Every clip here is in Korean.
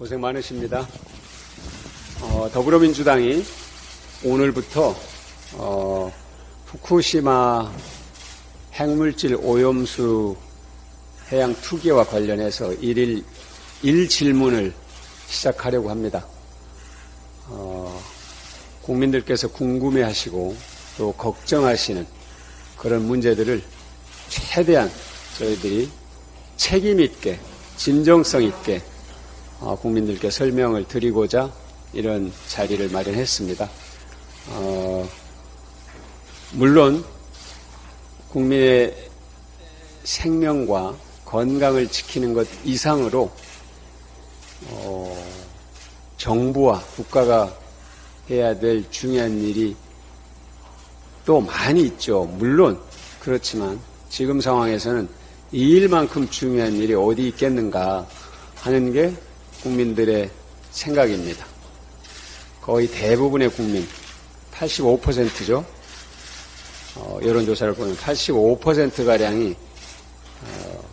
고생 많으십니다. 어, 더불어민주당이 오늘부터 어, 후쿠시마 핵물질 오염수 해양 투기와 관련해서 일일 일질문을 시작하려고 합니다. 어, 국민들께서 궁금해하시고 또 걱정하시는 그런 문제들을 최대한 저희들이 책임 있게 진정성 있게 어, 국민들께 설명을 드리고자 이런 자리를 마련했습니다. 어, 물론 국민의 생명과 건강을 지키는 것 이상으로 어, 정부와 국가가 해야 될 중요한 일이 또 많이 있죠. 물론 그렇지만 지금 상황에서는 이 일만큼 중요한 일이 어디 있겠는가 하는 게 국민들의 생각입니다. 거의 대부분의 국민, 85%죠. 어, 여론조사를 보면 85%가량이 어,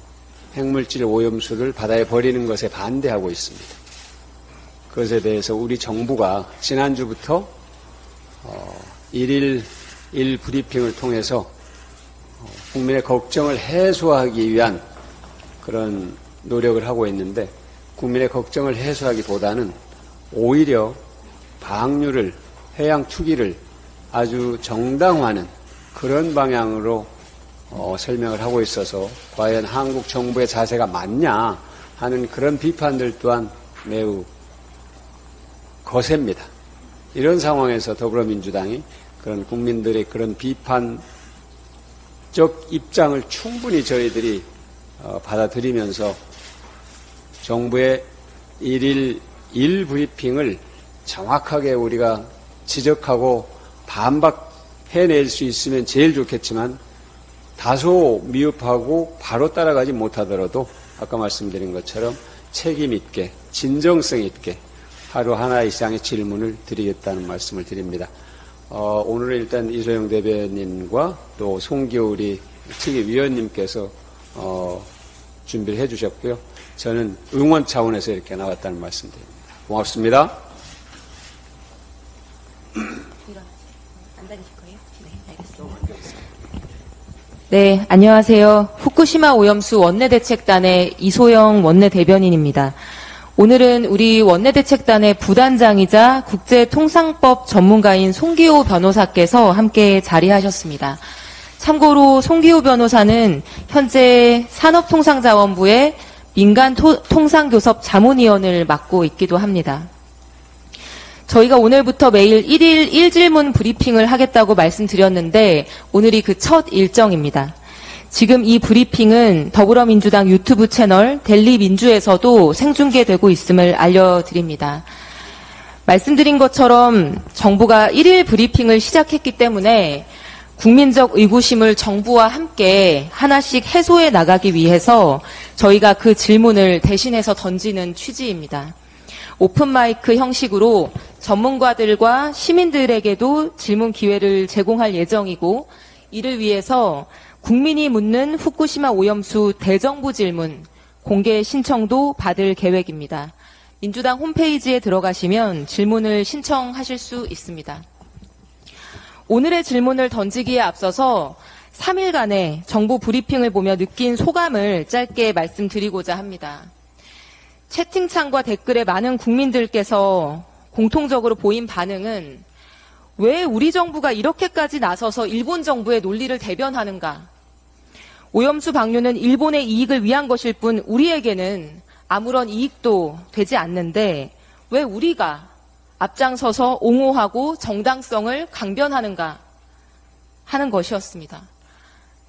핵물질 오염수를 바다에 버리는 것에 반대하고 있습니다. 그것에 대해서 우리 정부가 지난주부터 어, 일일 일 브리핑을 통해서 어, 국민의 걱정을 해소하기 위한 그런 노력을 하고 있는데 국민의 걱정을 해소하기보다는 오히려 방류를 해양 투기를 아주 정당화하는 그런 방향으로 어, 설명을 하고 있어서 과연 한국 정부의 자세가 맞냐 하는 그런 비판들 또한 매우 거셉니다. 이런 상황에서 더불어민주당이 그런 국민들의 그런 비판적 입장을 충분히 저희들이 어, 받아들이면서 정부의 일일 일 브리핑을 정확하게 우리가 지적하고 반박해낼 수 있으면 제일 좋겠지만 다소 미흡하고 바로 따라가지 못하더라도 아까 말씀드린 것처럼 책임 있게 진정성 있게 하루 하나 이상의 질문을 드리겠다는 말씀을 드립니다. 어, 오늘은 일단 이소영 대변인과 또 송기울이 특위 위원님께서 어, 준비를 해주셨고요. 저는 응원 차원에서 이렇게 나왔다는 말씀드립니다. 고맙습니다. 네, 안녕하세요. 후쿠시마 오염수 원내대책단의 이소영 원내대변인입니다. 오늘은 우리 원내대책단의 부단장이자 국제통상법 전문가인 송기호 변호사께서 함께 자리하셨습니다. 참고로 송기호 변호사는 현재 산업통상자원부의 민간통상교섭 자문위원을 맡고 있기도 합니다. 저희가 오늘부터 매일 1일 1질문 브리핑을 하겠다고 말씀드렸는데 오늘이 그 첫 일정입니다. 지금 이 브리핑은 더불어민주당 유튜브 채널 델리민주에서도 생중계되고 있음을 알려드립니다. 말씀드린 것처럼 정부가 1일 브리핑을 시작했기 때문에 국민적 의구심을 정부와 함께 하나씩 해소해 나가기 위해서 저희가 그 질문을 대신해서 던지는 취지입니다. 오픈마이크 형식으로 전문가들과 시민들에게도 질문 기회를 제공할 예정이고 이를 위해서 국민이 묻는 후쿠시마 오염수 대정부 질문 공개 신청도 받을 계획입니다. 민주당 홈페이지에 들어가시면 질문을 신청하실 수 있습니다. 오늘의 질문을 던지기에 앞서서 3일간의 정부 브리핑을 보며 느낀 소감을 짧게 말씀드리고자 합니다. 채팅창과 댓글에 많은 국민들께서 공통적으로 보인 반응은 왜 우리 정부가 이렇게까지 나서서 일본 정부의 논리를 대변하는가? 오염수 방류는 일본의 이익을 위한 것일 뿐 우리에게는 아무런 이익도 되지 않는데 왜 우리가 앞장서서 옹호하고 정당성을 강변하는가 하는 것이었습니다.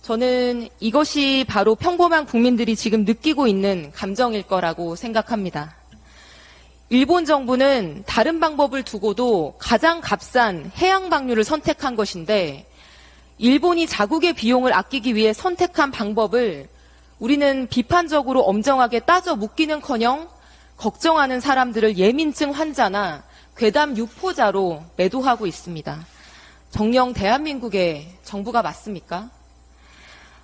저는 이것이 바로 평범한 국민들이 지금 느끼고 있는 감정일 거라고 생각합니다. 일본 정부는 다른 방법을 두고도 가장 값싼 해양 방류를 선택한 것인데 일본이 자국의 비용을 아끼기 위해 선택한 방법을 우리는 비판적으로 엄정하게 따져 묻기는커녕 걱정하는 사람들을 예민증 환자나 괴담 유포자로 매도하고 있습니다. 정령 대한민국의 정부가 맞습니까?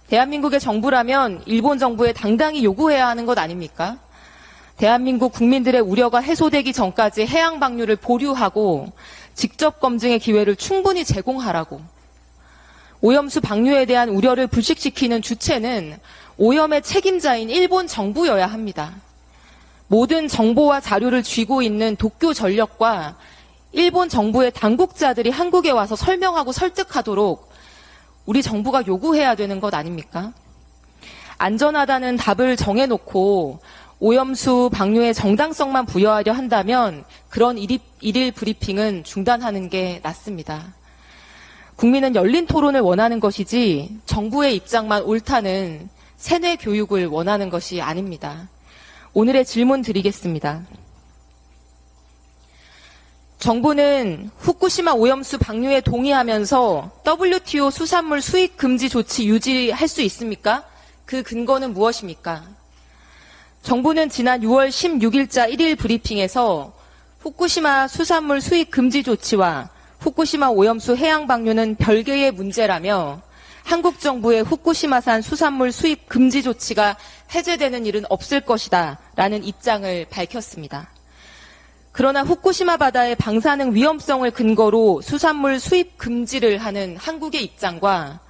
대한민국의 정부라면 일본 정부에 당당히 요구해야 하는 것 아닙니까? 대한민국 국민들의 우려가 해소되기 전까지 해양 방류를 보류하고 직접 검증의 기회를 충분히 제공하라고. 오염수 방류에 대한 우려를 불식시키는 주체는 오염의 책임자인 일본 정부여야 합니다. 모든 정보와 자료를 쥐고 있는 도쿄 전력과 일본 정부의 당국자들이 한국에 와서 설명하고 설득하도록 우리 정부가 요구해야 되는 것 아닙니까? 안전하다는 답을 정해놓고 오염수 방류의 정당성만 부여하려 한다면 그런 일일, 브리핑은 중단하는 게 낫습니다. 국민은 열린 토론을 원하는 것이지 정부의 입장만 옳다는 세뇌 교육을 원하는 것이 아닙니다. 오늘의 질문 드리겠습니다. 정부는 후쿠시마 오염수 방류에 동의하면서 WTO 수산물 수입 금지 조치 유지할 수 있습니까? 그 근거는 무엇입니까? 정부는 지난 6월 16일자 1일 브리핑에서 후쿠시마 수산물 수입 금지 조치와 후쿠시마 오염수 해양 방류는 별개의 문제라며 한국 정부의 후쿠시마산 수산물 수입 금지 조치가 해제되는 일은 없을 것이다 라는 입장을 밝혔습니다. 그러나 후쿠시마 바다의 방사능 위험성을 근거로 수산물 수입 금지를 하는 한국의 입장과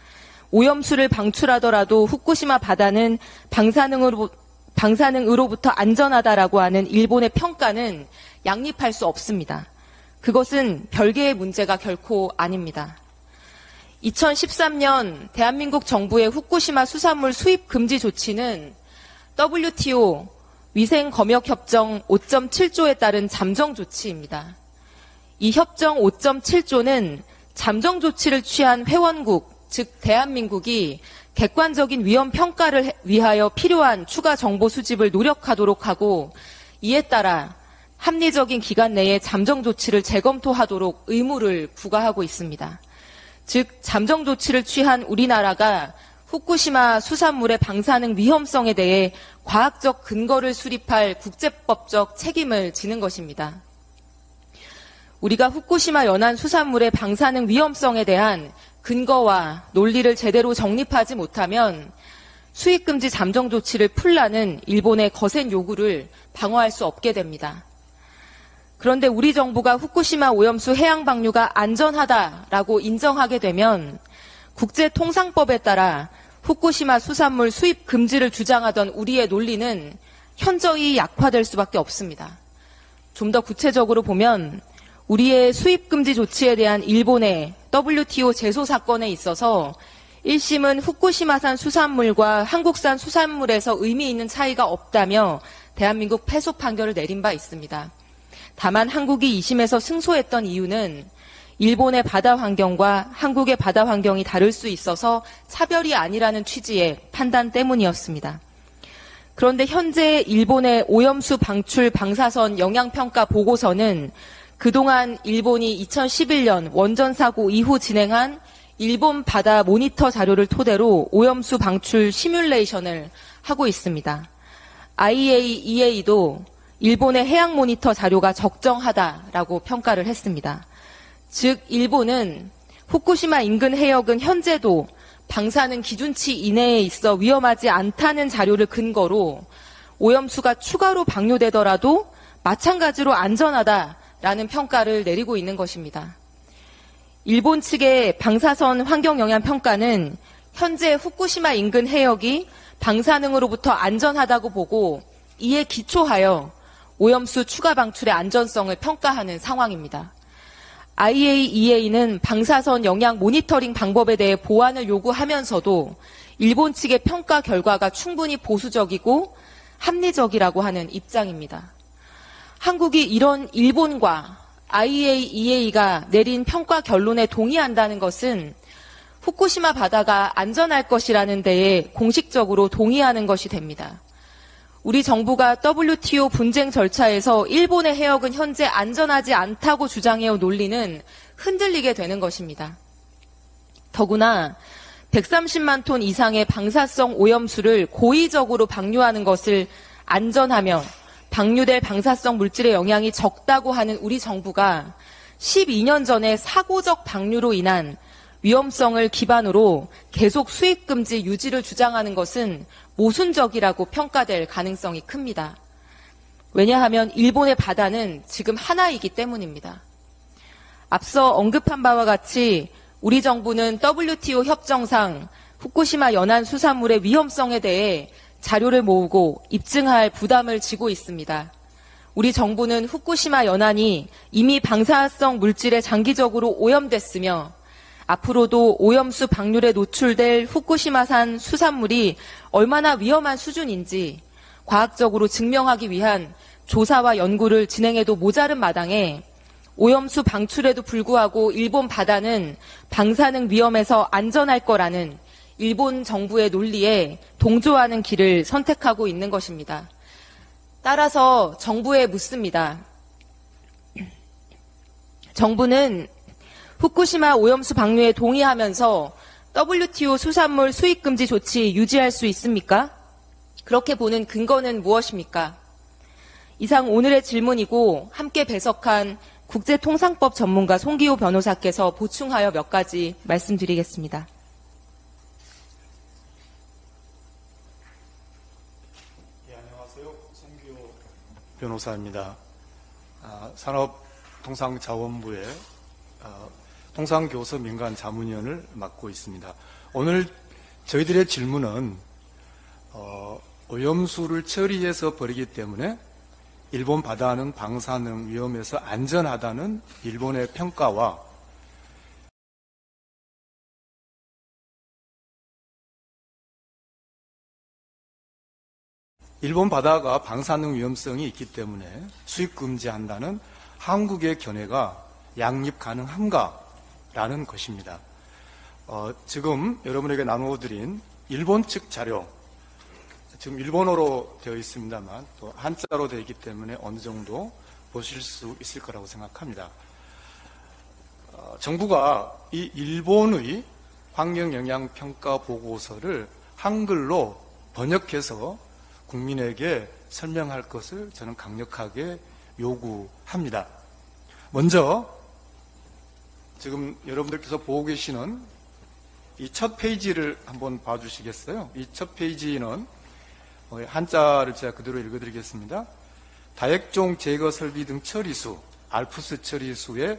오염수를 방출하더라도 후쿠시마 바다는 방사능으로, 방사능으로부터 안전하다라고 하는 일본의 평가는 양립할 수 없습니다. 그것은 별개의 문제가 결코 아닙니다. 2013년 대한민국 정부의 후쿠시마 수산물 수입 금지 조치는 WTO 위생 검역 협정 5.7조에 따른 잠정 조치입니다. 이 협정 5.7조는 잠정 조치를 취한 회원국, 즉 대한민국이 객관적인 위험 평가를 위하여 필요한 추가 정보 수집을 노력하도록 하고 이에 따라 합리적인 기간 내에 잠정 조치를 재검토하도록 의무를 부과하고 있습니다. 즉 잠정 조치를 취한 우리나라가 후쿠시마 수산물의 방사능 위험성에 대해 과학적 근거를 수립할 국제법적 책임을 지는 것입니다. 우리가 후쿠시마 연안 수산물의 방사능 위험성에 대한 근거와 논리를 제대로 정립하지 못하면 수입금지 잠정 조치를 풀라는 일본의 거센 요구를 방어할 수 없게 됩니다. 그런데 우리 정부가 후쿠시마 오염수 해양 방류가 안전하다라고 인정하게 되면 국제통상법에 따라 후쿠시마 수산물 수입 금지를 주장하던 우리의 논리는 현저히 약화될 수밖에 없습니다. 좀 더 구체적으로 보면 우리의 수입 금지 조치에 대한 일본의 WTO 제소 사건에 있어서 1심은 후쿠시마산 수산물과 한국산 수산물에서 의미 있는 차이가 없다며 대한민국 패소 판결을 내린 바 있습니다. 다만 한국이 2심에서 승소했던 이유는 일본의 바다 환경과 한국의 바다 환경이 다를 수 있어서 차별이 아니라는 취지의 판단 때문이었습니다. 그런데 현재 일본의 오염수 방출 방사선 영향평가 보고서는 그동안 일본이 2011년 원전 사고 이후 진행한 일본 바다 모니터 자료를 토대로 오염수 방출 시뮬레이션을 하고 있습니다. IAEA도 일본의 해양 모니터 자료가 적정하다라고 평가를 했습니다. 즉 일본은 후쿠시마 인근 해역은 현재도 방사능 기준치 이내에 있어 위험하지 않다는 자료를 근거로 오염수가 추가로 방류되더라도 마찬가지로 안전하다라는 평가를 내리고 있는 것입니다. 일본 측의 방사선 환경 영향 평가는 현재 후쿠시마 인근 해역이 방사능으로부터 안전하다고 보고 이에 기초하여 오염수 추가 방출의 안전성을 평가하는 상황입니다. IAEA는 방사선 영향 모니터링 방법에 대해 보완을 요구하면서도 일본 측의 평가 결과가 충분히 보수적이고 합리적이라고 하는 입장입니다. 한국이 이런 일본과 IAEA가 내린 평가 결론에 동의한다는 것은 후쿠시마 바다가 안전할 것이라는 데에 공식적으로 동의하는 것이 됩니다. 우리 정부가 WTO 분쟁 절차에서 일본의 해역은 현재 안전하지 않다고 주장해온 논리는 흔들리게 되는 것입니다. 더구나 130만 톤 이상의 방사성 오염수를 고의적으로 방류하는 것을 안전하며 방류될 방사성 물질의 영향이 적다고 하는 우리 정부가 12년 전에 사고적 방류로 인한 위험성을 기반으로 계속 수입 금지 유지를 주장하는 것은 모순적이라고 평가될 가능성이 큽니다. 왜냐하면 일본의 바다는 지금 하나이기 때문입니다. 앞서 언급한 바와 같이 우리 정부는 WTO 협정상 후쿠시마 연안 수산물의 위험성에 대해 자료를 모으고 입증할 부담을 지고 있습니다. 우리 정부는 후쿠시마 연안이 이미 방사성 물질에 장기적으로 오염됐으며 앞으로도 오염수 방류에 노출될 후쿠시마산 수산물이 얼마나 위험한 수준인지 과학적으로 증명하기 위한 조사와 연구를 진행해도 모자른 마당에 오염수 방출에도 불구하고 일본 바다는 방사능 위험에서 안전할 거라는 일본 정부의 논리에 동조하는 길을 선택하고 있는 것입니다. 따라서 정부에 묻습니다. 정부는 후쿠시마 오염수 방류에 동의하면서 WTO 수산물 수입 금지 조치 유지할 수 있습니까? 그렇게 보는 근거는 무엇입니까? 이상 오늘의 질문이고 함께 배석한 국제통상법 전문가 송기호 변호사께서 보충하여 몇 가지 말씀드리겠습니다. 예, 안녕하세요. 송기호 변호사입니다. 아, 산업통상자원부의 아, 통상교섭 민간 자문위원을 맡고 있습니다. 오늘 저희들의 질문은 어, 오염수를 처리해서 버리기 때문에 일본 바다는 방사능 위험에서 안전하다는 일본의 평가와 일본 바다가 방사능 위험성이 있기 때문에 수입 금지한다는 한국의 견해가 양립 가능한가 라는 것입니다. 어, 지금 여러분에게 나누어드린 일본 측 자료, 지금 일본어로 되어 있습니다만 또 한자로 되어 있기 때문에 어느 정도 보실 수 있을 거라고 생각합니다. 어, 정부가 이 일본의 환경영향평가 보고서를 한글로 번역해서 국민에게 설명할 것을 저는 강력하게 요구합니다. 먼저 지금 여러분들께서 보고 계시는 이 첫 페이지를 한번 봐주시겠어요? 이 첫 페이지는 어, 한자를 제가 그대로 읽어드리겠습니다. 다액종 제거 설비 등 처리수, 알프스 처리수의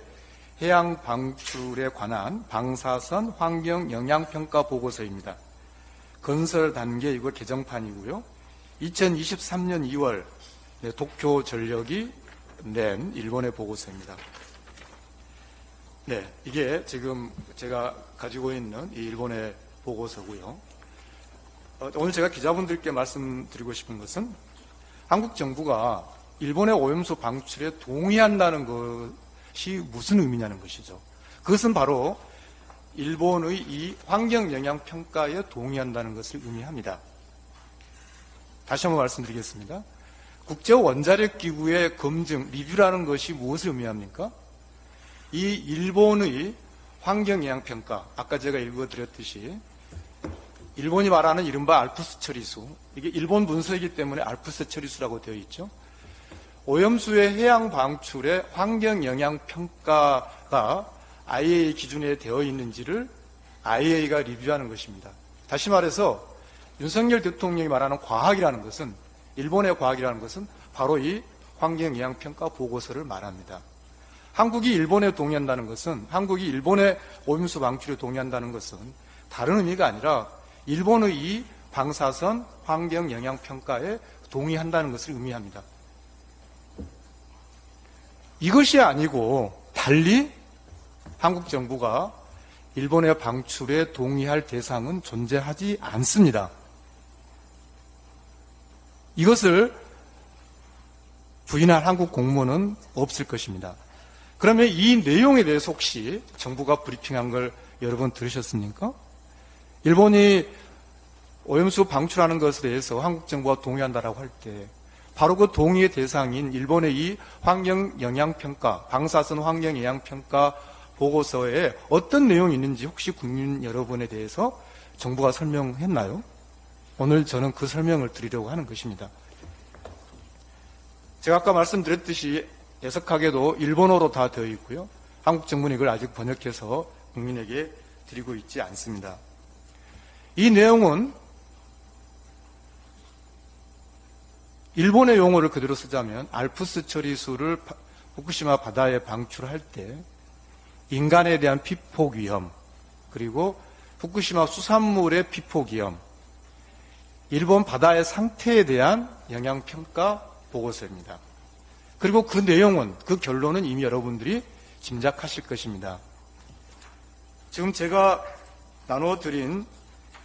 해양 방출에 관한 방사선 환경 영향 평가 보고서입니다. 건설 단계 이거 개정판이고요. 2023년 2월 도쿄 전력이 낸 일본의 보고서입니다. 네, 이게 지금 제가 가지고 있는 이 일본의 보고서고요. 어, 오늘 제가 기자분들께 말씀드리고 싶은 것은 한국 정부가 일본의 오염수 방출에 동의한다는 것이 무슨 의미냐는 것이죠. 그것은 바로 일본의 이 환경 영향 평가에 동의한다는 것을 의미합니다. 다시 한번 말씀드리겠습니다. 국제 원자력 기구의 검증, 리뷰라는 것이 무엇을 의미합니까? 이 일본의 환경 영향 평가, 아까 제가 읽어드렸듯이 일본이 말하는 이른바 알프스 처리수, 이게 일본 문서이기 때문에 알프스 처리수라고 되어 있죠. 오염수의 해양 방출의 환경 영향 평가가 IAEA 기준에 되어 있는지를 IAEA가 리뷰하는 것입니다. 다시 말해서 윤석열 대통령이 말하는 과학이라는 것은 일본의 과학이라는 것은 바로 이 환경 영향 평가 보고서를 말합니다. 한국이 일본에 동의한다는 것은 한국이 일본의 오염수 방출에 동의한다는 것은 다른 의미가 아니라 일본의 이 방사선 환경 영향 평가에 동의한다는 것을 의미합니다. 이것이 아니고 달리 한국 정부가 일본의 방출에 동의할 대상은 존재하지 않습니다. 이것을 부인할 한국 공무원은 없을 것입니다. 그러면 이 내용에 대해서 혹시 정부가 브리핑한 걸 여러 번 들으셨습니까? 일본이 오염수 방출하는 것에 대해서 한국 정부가 동의한다라고 할 때 바로 그 동의의 대상인 일본의 이 환경 영향 평가, 방사선 환경 영향 평가 보고서에 어떤 내용이 있는지 혹시 국민 여러분에 대해서 정부가 설명했나요? 오늘 저는 그 설명을 드리려고 하는 것입니다. 제가 아까 말씀드렸듯이 애석하게도 일본어로 다 되어 있고요. 한국 정부는 이걸 아직 번역해서 국민에게 드리고 있지 않습니다. 이 내용은 일본의 용어를 그대로 쓰자면 알프스 처리수를 파- 후쿠시마 바다에 방출할 때 인간에 대한 피폭 위험 그리고 후쿠시마 수산물의 피폭 위험 일본 바다의 상태에 대한 영향 평가 보고서입니다. 그리고 그 내용은 그 결론은 이미 여러분들이 짐작하실 것입니다. 지금 제가 나눠 드린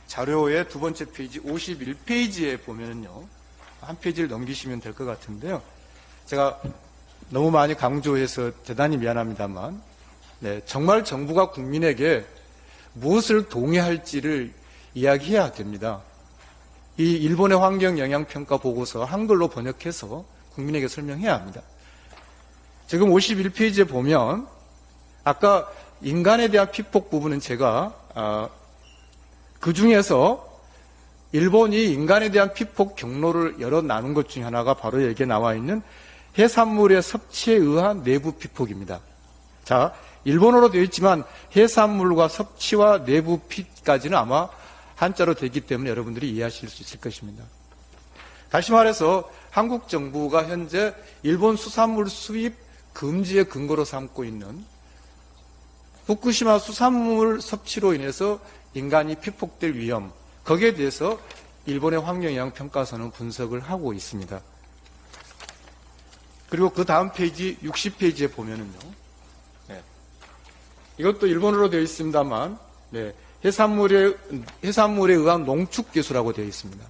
자료의 두 번째 페이지 51페이지에 보면요. 한 페이지를 넘기시면 될 것 같은데요. 제가 너무 많이 강조해서 대단히 미안합니다만, 네, 정말 정부가 국민에게 무엇을 동의할지를 이야기해야 됩니다. 이 일본의 환경 영향 평가 보고서 한글로 번역해서 국민에게 설명해야 합니다. 지금 51페이지에 보면 아까 인간에 대한 피폭 부분은 제가 아, 그 중에서 일본이 인간에 대한 피폭 경로를 여러 나눈 것 중에 하나가 바로 여기에 나와 있는 해산물의 섭취에 의한 내부 피폭입니다. 자, 일본어로 되어 있지만 해산물과 섭취와 내부 피까지는 아마 한자로 되기 때문에 여러분들이 이해하실 수 있을 것입니다. 다시 말해서 한국 정부가 현재 일본 수산물 수입 금지의 근거로 삼고 있는 후쿠시마 수산물 섭취로 인해서 인간이 피폭될 위험, 거기에 대해서 일본의 환경영향 평가서는 분석을 하고 있습니다. 그리고 그 다음 페이지 60페이지에 보면은요. 네. 이것도 일본어로 되어 있습니다만 네. 해산물에 해산물에 의한 농축 기수라고 되어 있습니다.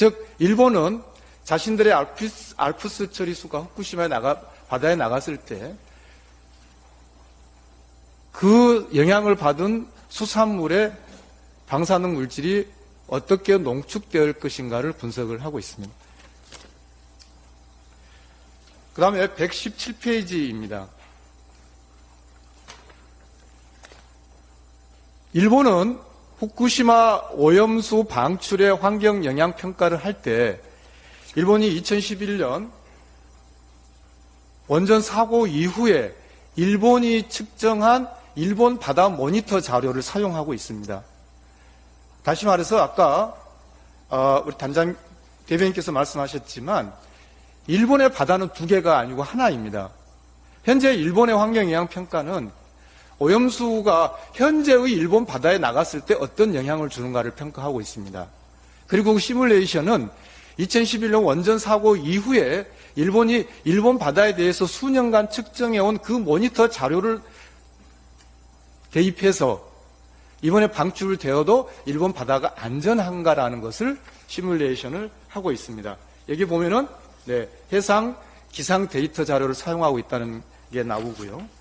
즉 일본은 자신들의 알프스, 알프스 처리수가 후쿠시마에 나가 바다에 나갔을 때 그 영향을 받은 수산물의 방사능 물질이 어떻게 농축될 것인가를 분석을 하고 있습니다. 그 다음에 117페이지입니다. 일본은 후쿠시마 오염수 방출의 환경 영향 평가를 할 때 일본이 2011년 원전 사고 이후에 일본이 측정한 일본 바다 모니터 자료를 사용하고 있습니다. 다시 말해서 아까 어, 우리 단장 대변인께서 말씀하셨지만 일본의 바다는 두 개가 아니고 하나입니다. 현재 일본의 환경 영향 평가는 오염수가 현재의 일본 바다에 나갔을 때 어떤 영향을 주는가를 평가하고 있습니다. 그리고 그 시뮬레이션은 2011년 원전 사고 이후에 일본이 일본 바다에 대해서 수년간 측정해온 그 모니터 자료를 대입해서 이번에 방출되어도 일본 바다가 안전한가라는 것을 시뮬레이션을 하고 있습니다. 여기 보면은 네, 해상 기상 데이터 자료를 사용하고 있다는 게 나오고요.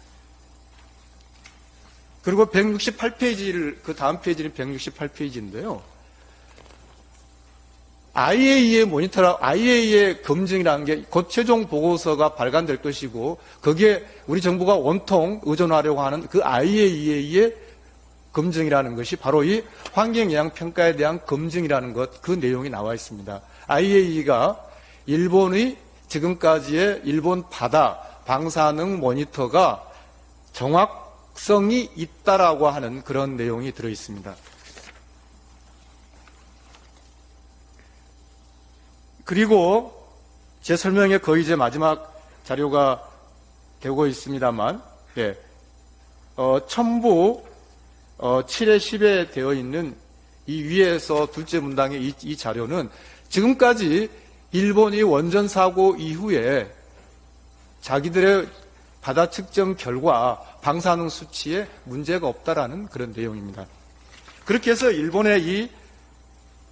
그리고 168페이지를 그 다음 페이지는 168페이지인데요. IAEA 모니터라 IAEA 검증이라는 게 곧 최종 보고서가 발간될 것이고 거기에 우리 정부가 원통 의존하려고 하는 그 IAEA의 검증이라는 것이 바로 이 환경 영향 평가에 대한 검증이라는 것 그 내용이 나와 있습니다. IAEA가 일본의 지금까지의 일본 바다 방사능 모니터가 정확 성이 있다라고 하는 그런 내용이 들어 있습니다. 그리고 제 설명의 거의 이제 마지막 자료가 되고 있습니다만, 예, 어, 첨부 어, 7에 10에 되어 있는 이 위에서 둘째 문당의 이, 이 자료는 지금까지 일본이 원전 사고 이후에 자기들의 바다 측정 결과 방사능 수치에 문제가 없다라는 그런 내용입니다. 그렇게 해서 일본의 이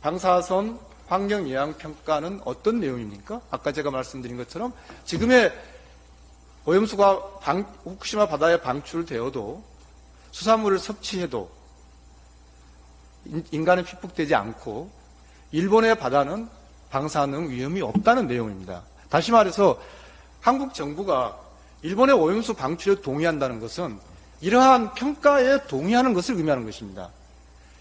방사선 환경 영향 평가는 어떤 내용입니까? 아까 제가 말씀드린 것처럼 지금의 오염수가 방, 후쿠시마 바다에 방출되어도 수산물을 섭취해도 인- 인간에 피폭되지 않고 일본의 바다는 방사능 위험이 없다는 내용입니다. 다시 말해서 한국 정부가 일본의 오염수 방출에 동의한다는 것은 이러한 평가에 동의하는 것을 의미하는 것입니다.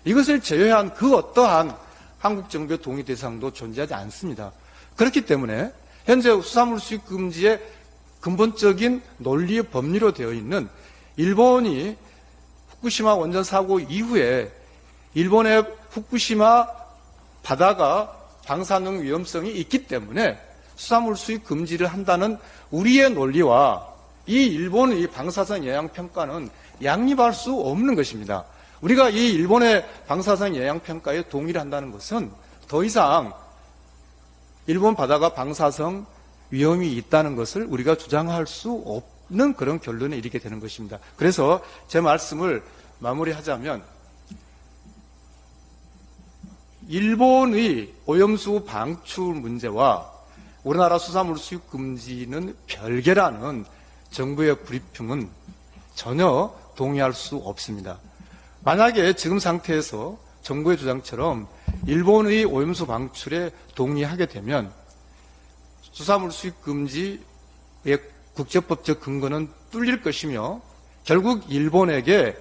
이것을 제외한 그 어떠한 한국 정부의 동의 대상도 존재하지 않습니다. 그렇기 때문에 현재 수산물 수입 금지의 근본적인 논리의 법리로 되어 있는 일본이 후쿠시마 원전 사고 이후에 일본의 후쿠시마 바다가 방사능 위험성이 있기 때문에 수산물 수입 금지를 한다는 우리의 논리와 이 일본의 방사선 영향 평가는 양립할 수 없는 것입니다. 우리가 이 일본의 방사선 영향 평가에 동의를 한다는 것은 더 이상 일본 바다가 방사성 위험이 있다는 것을 우리가 주장할 수 없는 그런 결론에 이르게 되는 것입니다. 그래서 제 말씀을 마무리하자면 일본의 오염수 방출 문제와 우리나라 수산물 수입 금지는 별개라는 정부의 브리핑은 전혀 동의할 수 없습니다. 만약에 지금 상태에서 정부의 주장처럼 일본의 오염수 방출에 동의하게 되면 수산물 수입 금지의 국제법적 근거는 뚫릴 것이며 결국 일본에게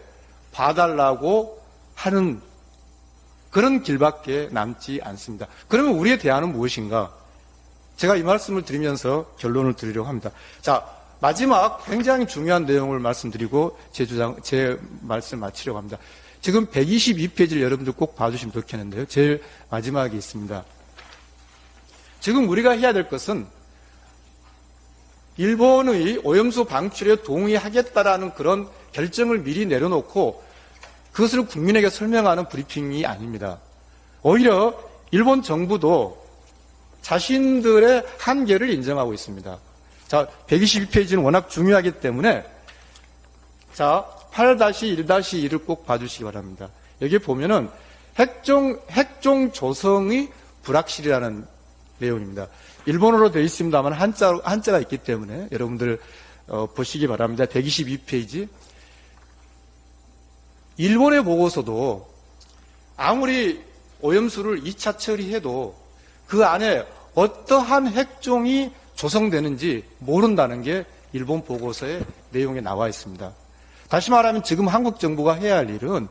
봐달라고 하는 그런 길밖에 남지 않습니다. 그러면 우리의 대안은 무엇인가? 제가 이 말씀을 드리면서 결론을 드리려고 합니다. 자, 마지막 굉장히 중요한 내용을 말씀드리고 제 주장, 제 말씀 마치려고 합니다. 지금 122페이지를 여러분들 꼭 봐주시면 좋겠는데요. 제일 마지막에 있습니다. 지금 우리가 해야 될 것은 일본의 오염수 방출에 동의하겠다라는 그런 결정을 미리 내려놓고 그것을 국민에게 설명하는 브리핑이 아닙니다. 오히려 일본 정부도 자신들의 한계를 인정하고 있습니다. 자, 122페이지는 워낙 중요하기 때문에 자, 8-1-1을 꼭 봐주시기 바랍니다. 여기 보면은 핵종, 핵종 조성의 불확실이라는 내용입니다. 일본어로 되어 있습니다만 한자, 한자가 있기 때문에 여러분들 어, 보시기 바랍니다. 122페이지. 일본의 보고서도 아무리 오염수를 2차 처리해도 그 안에 어떠한 핵종이 조성되는지 모른다는 게 일본 보고서의 내용에 나와 있습니다. 다시 말하면 지금 한국 정부가 해야 할 일은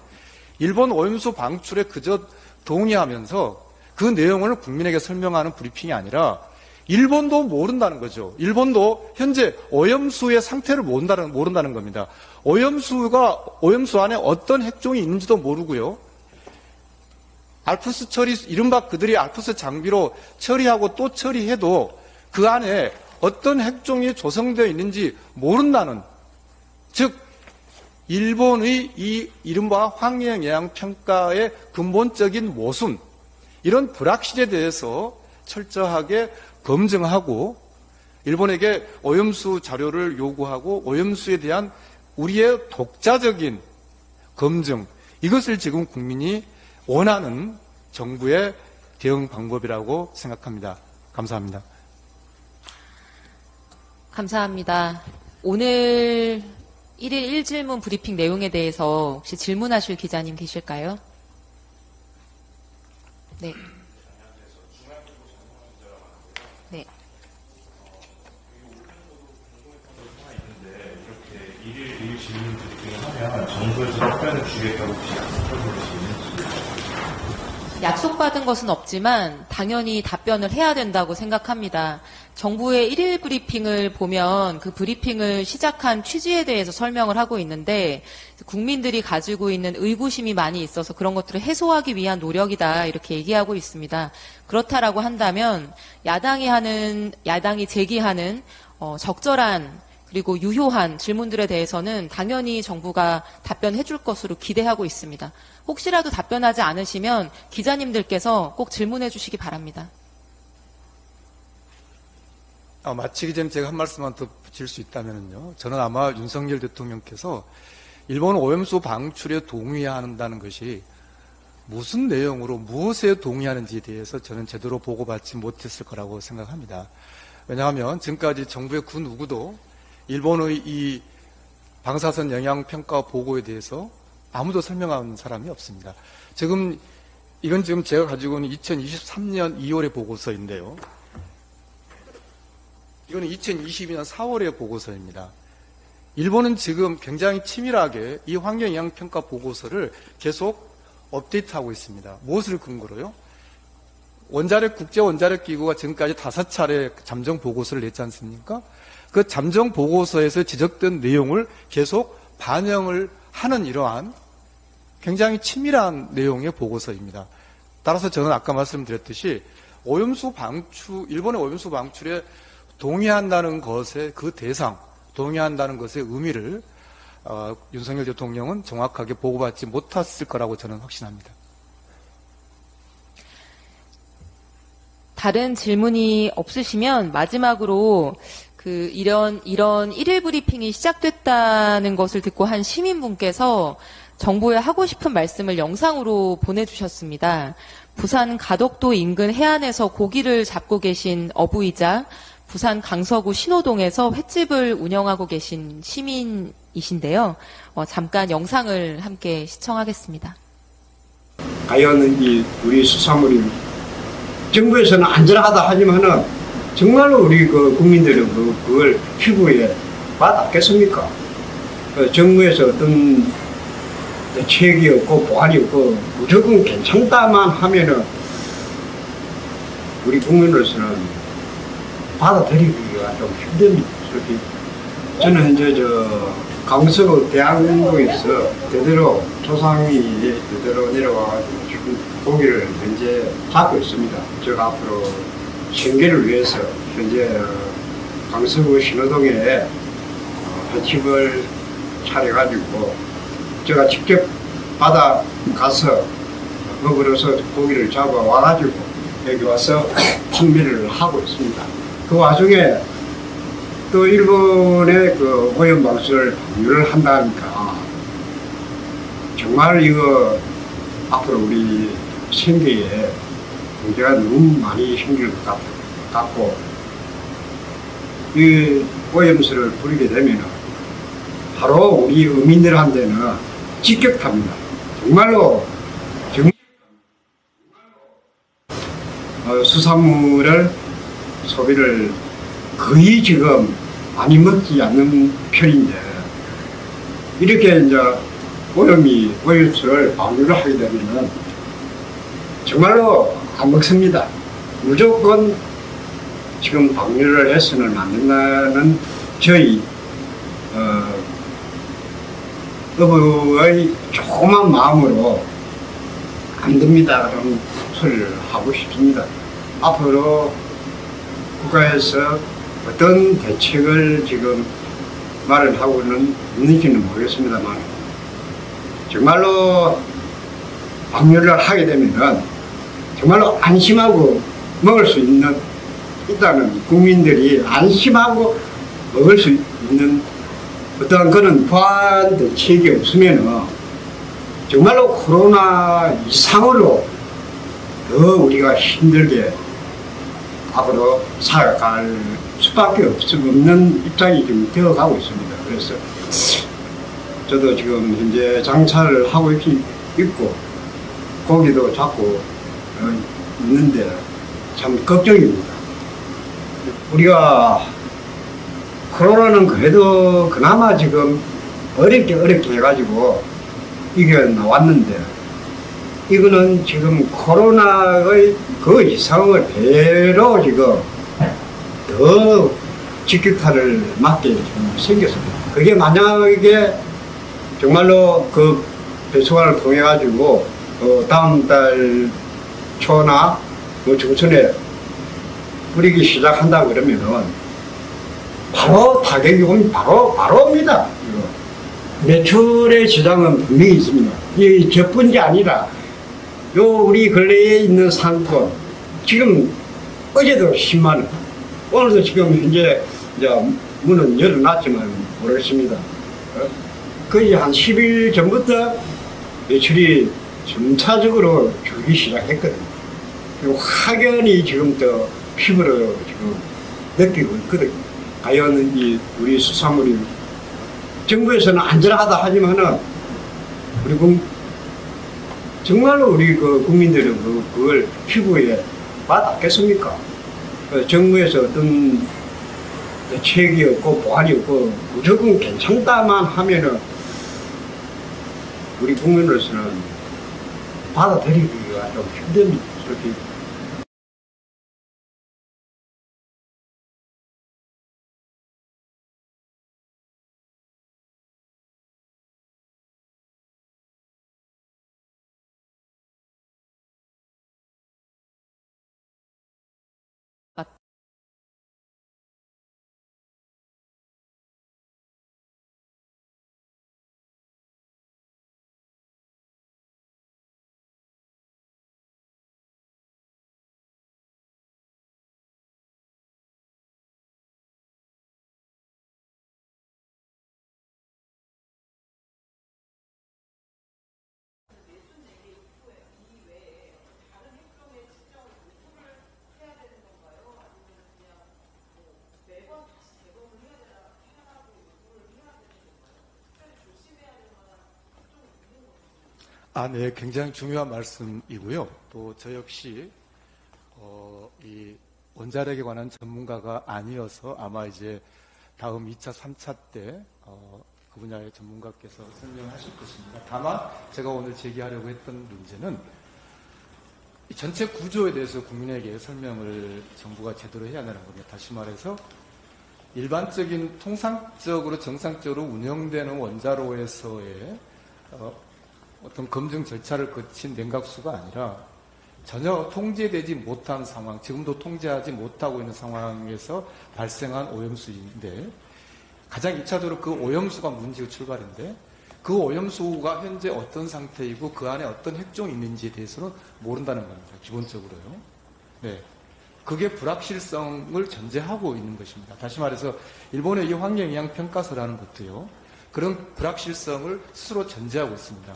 일본 오염수 방출에 그저 동의하면서 그 내용을 국민에게 설명하는 브리핑이 아니라 일본도 모른다는 거죠. 일본도 현재 오염수의 상태를 모른다는, 모른다는 겁니다. 오염수가, 오염수 안에 어떤 핵종이 있는지도 모르고요. 알프스 처리, 이른바 그들이 알프스 장비로 처리하고 또 처리해도 그 안에 어떤 핵종이 조성되어 있는지 모른다는, 즉, 일본의 이 이른바 환경영향평가의 근본적인 모순, 이런 불확실에 대해서 철저하게 검증하고 일본에게 오염수 자료를 요구하고 오염수에 대한 우리의 독자적인 검증, 이것을 지금 국민이 원하는 정부의 대응 방법이라고 생각합니다. 감사합니다. 감사합니다. 오늘 1일 1질문 브리핑 내용에 대해서 혹시 질문하실 기자님 계실까요? 네. 네. 질문 드리기를 하면 정부에서 답변을 주겠다고 혹시 약속하고 계시는지 약속받은 것은 없지만 당연히 답변을 해야 된다고 생각합니다. 정부의 1일 브리핑을 보면 그 브리핑을 시작한 취지에 대해서 설명을 하고 있는데 국민들이 가지고 있는 의구심이 많이 있어서 그런 것들을 해소하기 위한 노력이다 이렇게 얘기하고 있습니다. 그렇다라고 한다면 야당이 하는 야당이 제기하는 어, 적절한 그리고 유효한 질문들에 대해서는 당연히 정부가 답변해 줄 것으로 기대하고 있습니다. 혹시라도 답변하지 않으시면 기자님들께서 꼭 질문해 주시기 바랍니다. 아, 마치기 전에 제가 한 말씀만 더 붙일 수 있다면요. 저는 아마 윤석열 대통령께서 일본 오염수 방출에 동의한다는 것이 무슨 내용으로 무엇에 동의하는지에 대해서 저는 제대로 보고받지 못했을 거라고 생각합니다. 왜냐하면 지금까지 정부의 그 누구도 일본의 이 방사선 영향 평가 보고에 대해서 아무도 설명한 사람이 없습니다. 지금 이건 지금 제가 가지고 있는 2023년 2월의 보고서인데요. 이거는 2022년 4월의 보고서입니다. 일본은 지금 굉장히 치밀하게 이 환경영향평가 보고서를 계속 업데이트하고 있습니다. 무엇을 근거로요? 원자력 국제 원자력 기구가 지금까지 다섯 차례 잠정 보고서를 냈지 않습니까? 그 잠정 보고서에서 지적된 내용을 계속 반영을 하는 이러한 굉장히 치밀한 내용의 보고서입니다. 따라서 저는 아까 말씀드렸듯이 오염수 방출, 일본의 오염수 방출에 동의한다는 것의 그 대상, 동의한다는 것의 의미를 어, 윤석열 대통령은 정확하게 보고받지 못했을 거라고 저는 확신합니다. 다른 질문이 없으시면 마지막으로 그 이런 이런 일일 브리핑이 시작됐다는 것을 듣고 한 시민분께서 정부에 하고 싶은 말씀을 영상으로 보내주셨습니다. 부산 가덕도 인근 해안에서 고기를 잡고 계신 어부이자 부산 강서구 신호동에서 횟집을 운영하고 계신 시민이신데요. 어, 잠깐 영상을 함께 시청하겠습니다. 과연 이 우리 수산물이 정부에서는 안전하다 하지만은 정말로 우리 그 국민들은 그, 그걸 피부에 와닿겠습니까? 그 정부에서 어떤 대 책이 없고 보안이 없고 무조건 괜찮다만 하면은 우리 국민으로서는 받아들이기가 좀 힘듭니다. 솔직히 저는 현재 저 강서구 대학운동에서 대대로 조상이 대대로 내려와가지고 지금 고기를 현재 잡고 있습니다. 제가 앞으로 생계를 위해서 현재 강서구 신호동에 어, 횟집을 차려가지고 제가 직접 바다 가서 먹으러서 고기를 잡아 와가지고 여기 와서 판매를 하고 있습니다. 그 와중에 또 일본의 그 오염 방수를 방류를 한다니까 정말 이거 앞으로 우리 생계에 문제가 너무 많이 생길 것 같- 같고 이 오염수를 뿌리게 되면 바로 우리 어민들한테는 직격탑니다. 정말로 정 어, 수산물을 소비를 거의 지금 많이 먹지 않는 편인데 이렇게 이제 오염이 오염수를 방류를 하게 되면은 정말로 안 먹습니다. 무조건 지금 방류를 해서는 안 된다는 저희 어, 어부의 조그만 마음으로 안 됩니다. 그런 소리를 하고 싶습니다. 앞으로 국가에서 어떤 대책을 지금 마련하고는 있는지는 모르겠습니다만 정말로 방류를 하게 되면은 정말로 안심하고 먹을 수 있는 일단은 국민들이 안심하고 먹을 수 있는 어떠한 그런 보안 대책이 없으면은 정말로 코로나 이상으로 더 우리가 힘들게 앞으로 살아갈 수밖에 없- 없는 입장이 지금 되어가고 있습니다. 그래서 저도 지금 현재 장사를 하고 있, 있고 고기도 잡고 어, 있는데 참 걱정입니다. 우리가 코로나는 그래도 그나마 지금 어렵게 어렵게 해가지고 이겨 나왔는데 이거는 지금 코로나의 그 이상을 배로 지금 더 직격탄을 맞게 생겼습니다. 그게 만약에 정말로 그 배수관을 통해 가지고 어 다음 달 초나 뭐 중순에 뿌리기 시작한다 그러면은 바로 타격이 바로 바로 옵니다. 이거. 매출의 시장은 분명히 있습니다. 이 저뿐이 아니라 요 우리 근래에 있는 상권 지금 어제도 10만 원 오늘도 지금 현재 이제 문은 열어놨지만 모르겠습니다. 어? 거의 한 10일 전부터 매출이 점차적으로 줄기 시작했거든요. 확연히 지금 또 피부로 지금 느끼고 있거든요. 과연 이 우리 수산물이 정부에서는 안전하다 하지만은 우리 국 정말로 우리 그 국민들은 그, 그걸 피부에 와닿겠습니까? 그 정부에서 어떤 대책이 없고 보안이 없고 무조건 괜찮다만 하면은 우리 국민으로서는 받아들이기가 좀 힘듭니다. 솔 아, 네, 굉장히 중요한 말씀이고요. 또 저 역시 어, 이 원자력에 관한 전문가가 아니어서 아마 이제 다음 2차, 3차 때 어, 그 분야의 전문가께서 설명하실 것입니다. 다만 제가 오늘 제기하려고 했던 문제는 이 전체 구조에 대해서 국민에게 설명을 정부가 제대로 해야 한다는 겁니다. 다시 말해서 일반적인 통상적으로 정상적으로 운영되는 원자로에서의 어, 어떤 검증 절차를 거친 냉각수가 아니라 전혀 통제되지 못한 상황, 지금도 통제하지 못하고 있는 상황에서 발생한 오염수인데 가장 1차적으로 그 오염수가 문제의 출발인데 그 오염수가 현재 어떤 상태이고 그 안에 어떤 핵종이 있는지에 대해서는 모른다는 겁니다. 기본적으로요. 네. 그게 불확실성을 전제하고 있는 것입니다. 다시 말해서 일본의 이 환경영향평가서라는 것도요. 그런 불확실성을 스스로 전제하고 있습니다.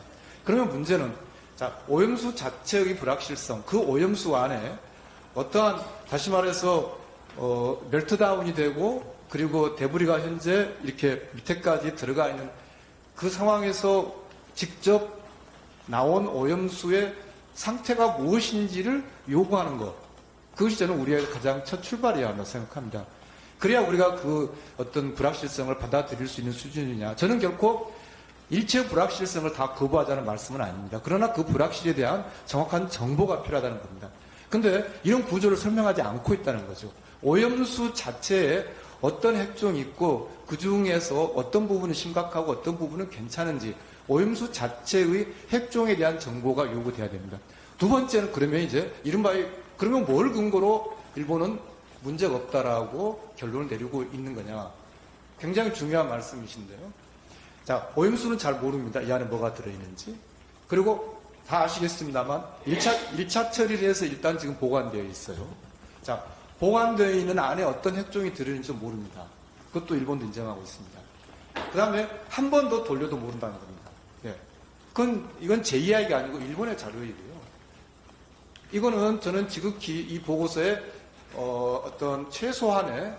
그러면 문제는 자 오염수 자체의 불확실성, 그 오염수 안에 어떠한 다시 말해서 어, 멜트다운이 되고 그리고 데브리가 현재 이렇게 밑에까지 들어가 있는 그 상황에서 직접 나온 오염수의 상태가 무엇인지를 요구하는 것. 그것이 저는 우리의 가장 첫 출발이야 한다고 생각합니다. 그래야 우리가 그 어떤 불확실성을 받아들일 수 있는 수준이냐. 저는 결코 일체 불확실성을 다 거부하자는 말씀은 아닙니다. 그러나 그 불확실에 대한 정확한 정보가 필요하다는 겁니다. 근데 이런 구조를 설명하지 않고 있다는 거죠. 오염수 자체에 어떤 핵종이 있고 그 중에서 어떤 부분은 심각하고 어떤 부분은 괜찮은지 오염수 자체의 핵종에 대한 정보가 요구돼야 됩니다. 두 번째는 그러면 이제 이른바 이- 그러면 뭘 근거로 일본은 문제가 없다라고 결론을 내리고 있는 거냐. 굉장히 중요한 말씀이신데요. 자, 오염수는 잘 모릅니다. 이 안에 뭐가 들어있는지. 그리고 다 아시겠습니다만 1차, 1차 처리를 해서 일단 지금 보관되어 있어요. 자, 보관되어 있는 안에 어떤 핵종이 들어있는지 모릅니다. 그것도 일본도 인정하고 있습니다. 그 다음에 한 번 더 돌려도 모른다는 겁니다. 예. 그건, 이건 제 이야기가 아니고 일본의 자료이고요. 이거는 저는 지극히 이 보고서에 어, 어떤 최소한의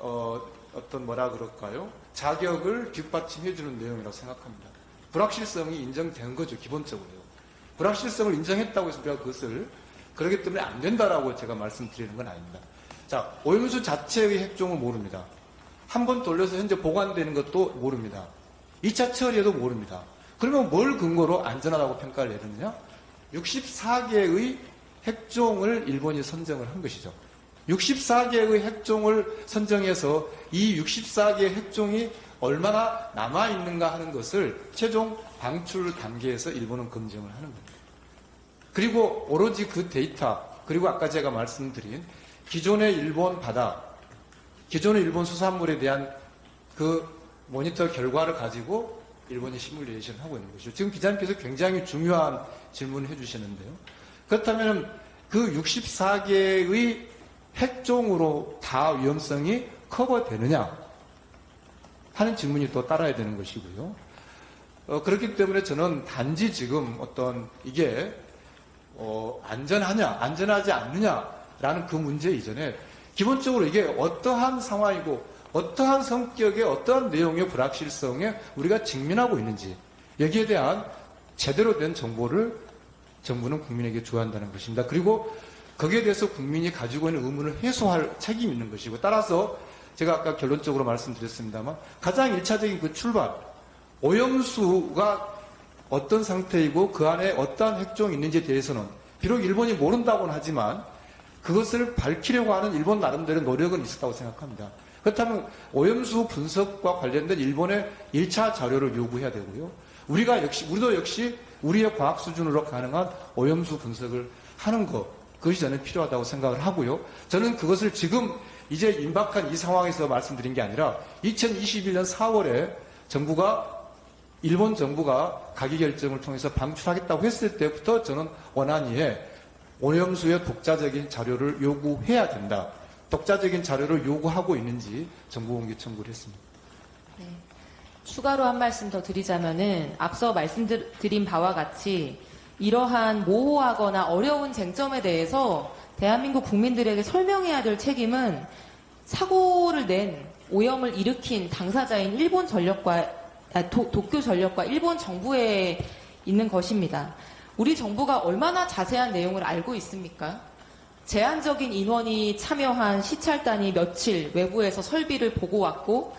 어, 어떤 뭐라 그럴까요? 자격을 뒷받침해 주는 내용이라고 생각합니다. 불확실성이 인정된 거죠, 기본적으로요. 불확실성을 인정했다고 해서 우리가 그것을 그렇기 때문에 안 된다라고 제가 말씀드리는 건 아닙니다. 자, 오염수 자체의 핵종을 모릅니다. 한 번 돌려서 현재 보관되는 것도 모릅니다. 2차 처리에도 모릅니다. 그러면 뭘 근거로 안전하다고 평가를 내렸느냐? 64개의 핵종을 일본이 선정을 한 것이죠. 64개의 핵종을 선정해서 이 64개의 핵종이 얼마나 남아있는가 하는 것을 최종 방출 단계에서 일본은 검증을 하는 겁니다. 그리고 오로지 그 데이터, 그리고 아까 제가 말씀드린 기존의 일본 바다, 기존의 일본 수산물에 대한 그 모니터 결과를 가지고 일본이 시뮬레이션을 하고 있는 것이죠. 지금 기자님께서 굉장히 중요한 질문을 해주시는데요. 그렇다면 그 64개의 핵종으로 다 위험성이 커버되느냐 하는 질문이 또 따라야 되는 것이고요. 어, 그렇기 때문에 저는 단지 지금 어떤 이게 어, 안전하냐, 안전하지 않느냐라는 그 문제 이전에 기본적으로 이게 어떠한 상황이고 어떠한 성격의 어떠한 내용의 불확실성에 우리가 직면하고 있는지 여기에 대한 제대로 된 정보를 정부는 국민에게 줘야 한다는 것입니다. 그리고 거기에 대해서 국민이 가지고 있는 의문을 해소할 책임이 있는 것이고 따라서 제가 아까 결론적으로 말씀드렸습니다만 가장 일차적인 그 출발 오염수가 어떤 상태이고 그 안에 어떠한 핵종이 있는지에 대해서는 비록 일본이 모른다고는 하지만 그것을 밝히려고 하는 일본 나름대로 노력은 있었다고 생각합니다. 그렇다면 오염수 분석과 관련된 일본의 1차 자료를 요구해야 되고요. 우리가 역시, 우리도 역시 우리의 과학 수준으로 가능한 오염수 분석을 하는 것, 그것이 저는 필요하다고 생각을 하고요. 저는 그것을 지금 이제 임박한 이 상황에서 말씀드린 게 아니라 2021년 4월에 정부가 일본 정부가 가기 결정을 통해서 방출하겠다고 했을 때부터 저는 원안위에 오염수의 독자적인 자료를 요구해야 된다. 독자적인 자료를 요구하고 있는지 정부 공개 청구를 했습니다. 추가로 한 말씀 더 드리자면은 앞서 말씀드린 바와 같이 이러한 모호하거나 어려운 쟁점에 대해서 대한민국 국민들에게 설명해야 될 책임은 사고를 낸 오염을 일으킨 당사자인 일본 전력과 아, 도, 도쿄 전력과 일본 정부에 있는 것입니다. 우리 정부가 얼마나 자세한 내용을 알고 있습니까? 제한적인 인원이 참여한 시찰단이 며칠 외부에서 설비를 보고 왔고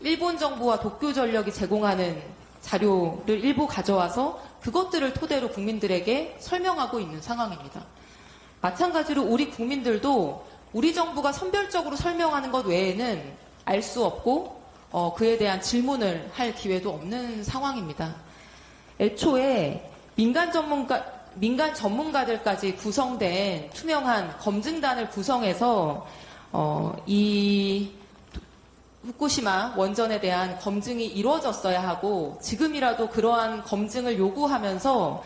일본 정부와 도쿄 전력이 제공하는 자료를 일부 가져와서 그것들을 토대로 국민들에게 설명하고 있는 상황입니다. 마찬가지로 우리 국민들도 우리 정부가 선별적으로 설명하는 것 외에는 알 수 없고 어, 그에 대한 질문을 할 기회도 없는 상황입니다. 애초에 민간 전문가 민간 전문가들까지 구성된 투명한 검증단을 구성해서 어, 이 후쿠시마 원전에 대한 검증이 이루어졌어야 하고 지금이라도 그러한 검증을 요구하면서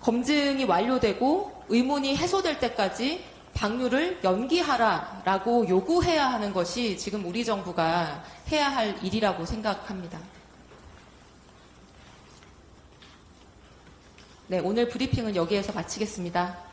검증이 완료되고 의문이 해소될 때까지 방류를 연기하라라고 요구해야 하는 것이 지금 우리 정부가 해야 할 일이라고 생각합니다. 네, 오늘 브리핑은 여기에서 마치겠습니다.